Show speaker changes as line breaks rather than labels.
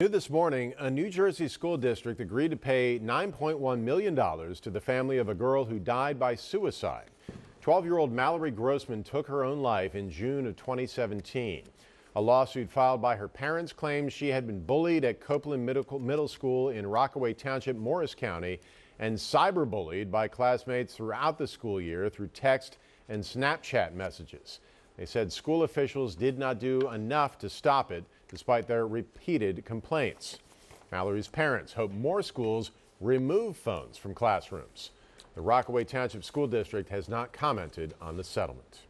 New this morning, a New Jersey school district agreed to pay $9.1 million to the family of a girl who died by suicide. 12-year-old Mallory Grossman took her own life in June of 2017. A lawsuit filed by her parents claims she had been bullied at Copeland Middle School in Rockaway Township, Morris County, and cyberbullied by classmates throughout the school year through text and Snapchat messages. They said school officials did not do enough to stop it, despite their repeated complaints. Mallory's parents hope more schools remove phones from classrooms. The Rockaway Township School District has not commented on the settlement.